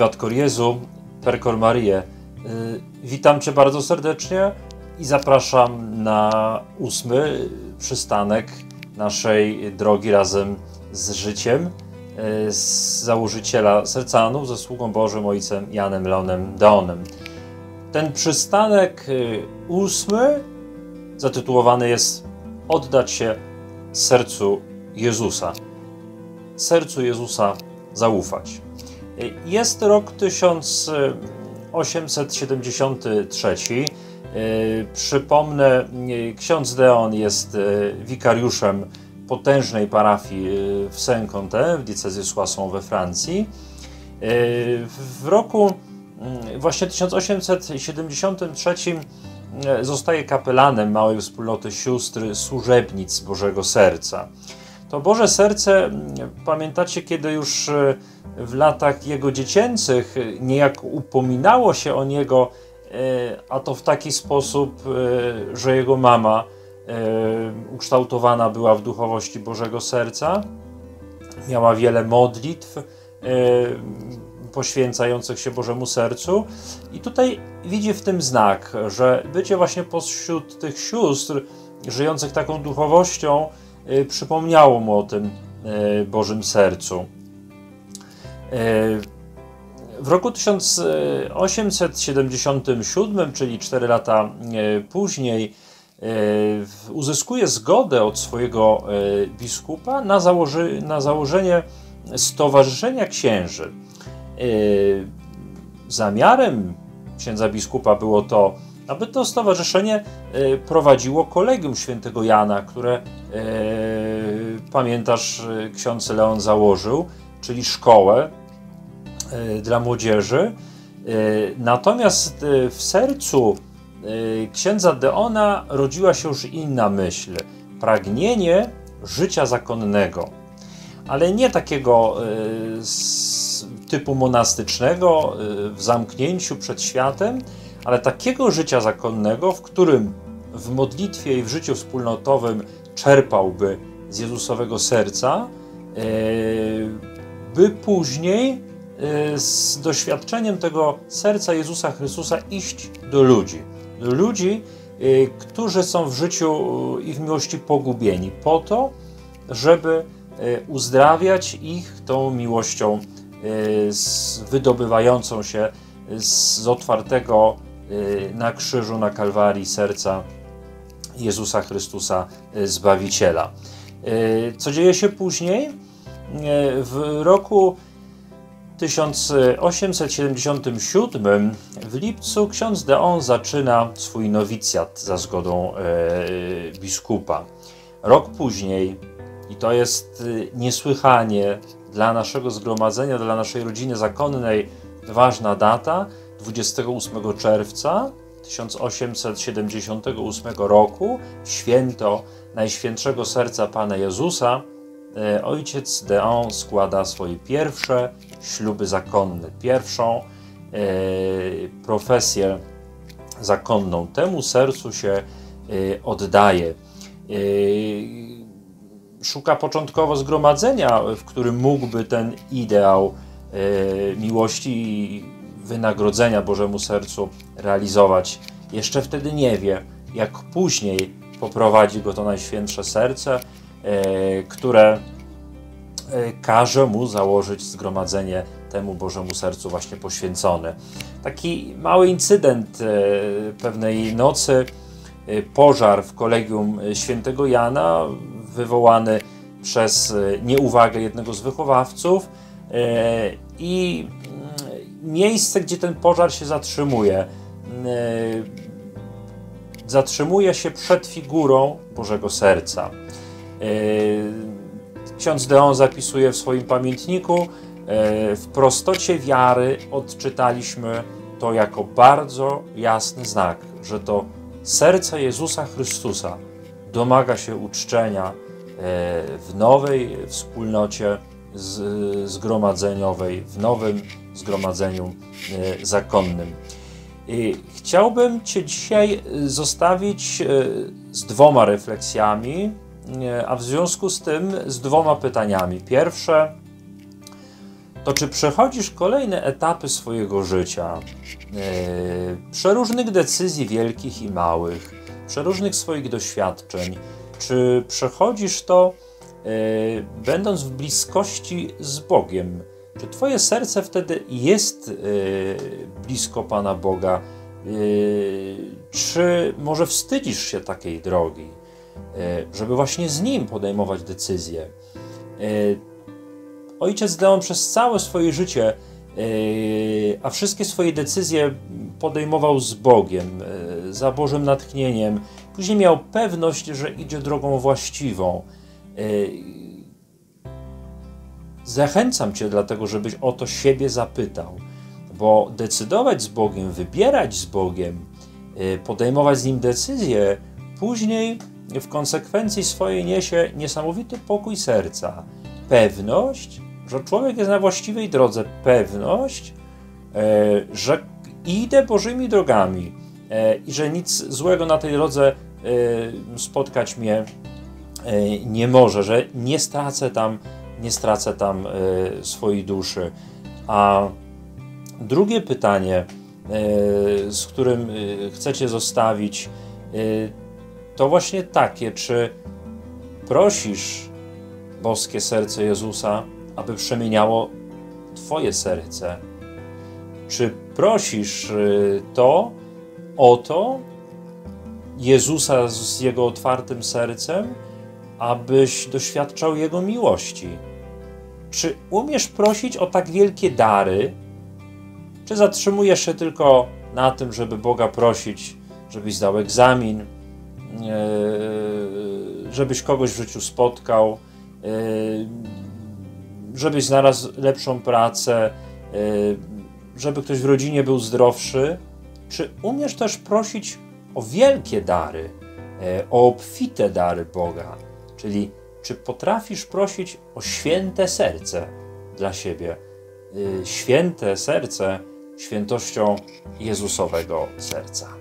Wiwat Koriezu, Perkor Marię. Y, witam Cię bardzo serdecznie i zapraszam na ósmy przystanek naszej drogi razem z życiem y, z założyciela Sercanów ze sługą Bożym Ojcem Janem Leonem Deonem. Ten przystanek y, ósmy zatytułowany jest Oddać się sercu Jezusa. Sercu Jezusa zaufać. Jest rok 1873. Przypomnę, ksiądz Deon jest wikariuszem potężnej parafii w Saint-Quentin w diecezji Soissons we Francji. W roku właśnie 1873 zostaje kapelanem małej wspólnoty sióstr służebnic Bożego Serca. To Boże Serce, pamiętacie, kiedy już e, w latach jego dziecięcych niejako upominało się o niego, e, a to w taki sposób, e, że jego mama ukształtowana była w duchowości Bożego Serca, miała wiele modlitw poświęcających się Bożemu Sercu. I tutaj widzi w tym znak, że bycie właśnie pośród tych sióstr żyjących taką duchowością przypomniało mu o tym y, Bożym Sercu. Y, w roku 1877, czyli 4 lata później, uzyskuje zgodę od swojego biskupa na, założy, na założenie Stowarzyszenia Księży. Zamiarem księdza biskupa było to, aby to stowarzyszenie yy, prowadziło kolegium świętego Jana, które yy, pamiętasz, ksiądz Leon założył, czyli szkołę dla młodzieży. Natomiast w sercu księdza Deona rodziła się już inna myśl pragnienie życia zakonnego, ale nie takiego typu monastycznego w zamknięciu przed światem, ale takiego życia zakonnego, w którym w modlitwie i w życiu wspólnotowym czerpałby z Jezusowego serca, y, by później y, z doświadczeniem tego serca Jezusa Chrystusa iść do ludzi. Do ludzi, którzy są w życiu i w miłości pogubieni, po to, żeby uzdrawiać ich tą miłością wydobywającą się z otwartego na krzyżu, na Kalwarii serca Jezusa Chrystusa y, Zbawiciela. Co dzieje się później? W roku 1877 w lipcu ksiądz Deon zaczyna swój nowicjat za zgodą biskupa. Rok później, i to jest niesłychanie dla naszego zgromadzenia, dla naszej rodziny zakonnej ważna data 28 czerwca 1878 roku, święto Najświętszego Serca Pana Jezusa, e, ojciec Deon składa swoje pierwsze śluby zakonne, pierwszą e, profesję zakonną. Temu sercu się e, oddaje szuka początkowo zgromadzenia, w którym mógłby ten ideał miłości i wynagrodzenia Bożemu Sercu realizować. Jeszcze wtedy nie wie, jak później poprowadzi go to Najświętsze Serce, e, które e, każe mu założyć zgromadzenie temu Bożemu Sercu właśnie poświęcone. Taki mały incydent pewnej nocy, pożar w kolegium świętego Jana wywołany przez e, nieuwagę jednego z wychowawców e, i miejsce, gdzie ten pożar się zatrzymuje, e, zatrzymuje się przed figurą Bożego Serca. Ksiądz Deon zapisuje w swoim pamiętniku, w prostocie wiary odczytaliśmy to jako bardzo jasny znak, że to serce Jezusa Chrystusa domaga się uczczenia e, w nowej wspólnocie zgromadzeniowej, w nowym zgromadzeniu e, zakonnym. Chciałbym Cię dzisiaj zostawić e, z dwoma refleksjami, a w związku z tym z dwoma pytaniami. Pierwsze, to czy przechodzisz kolejne etapy swojego życia, przeróżnych decyzji wielkich i małych, przeróżnych swoich doświadczeń, czy przechodzisz to będąc w bliskości z Bogiem? Czy Twoje serce wtedy jest yy, blisko Pana Boga? Czy może wstydzisz się takiej drogi, żeby właśnie z Nim podejmować decyzje? Ojciec Leon przez całe swoje życie, e, a wszystkie swoje decyzje podejmował z Bogiem, e, za Bożym natchnieniem. Później miał pewność, że idzie drogą właściwą. E, zachęcam Cię dlatego, żebyś o to siebie zapytał, bo decydować z Bogiem, wybierać z Bogiem, podejmować z Nim decyzje, później w konsekwencji swojej niesie niesamowity pokój serca, pewność, że człowiek jest na właściwej drodze, pewność, e, że idę Bożymi drogami e, i że nic złego na tej drodze e, spotkać mnie nie może, że nie stracę tam, nie stracę tam swojej duszy. A drugie pytanie, z którym chcecie zostawić, to właśnie takie, czy prosisz boskie serce Jezusa, aby przemieniało Twoje serce. Czy prosisz to o to, Jezusa z Jego otwartym sercem, abyś doświadczał Jego miłości? Czy umiesz prosić o tak wielkie dary? Czy zatrzymujesz się tylko na tym, żeby Boga prosić, żebyś zdał egzamin, y, żebyś kogoś w życiu spotkał, y, żebyś znalazł lepszą pracę, y, żeby ktoś w rodzinie był zdrowszy? Czy umiesz też prosić o wielkie dary, o obfite dary Boga? Czyli czy potrafisz prosić o święte serce dla siebie? Y, święte serce świętością Jezusowego serca.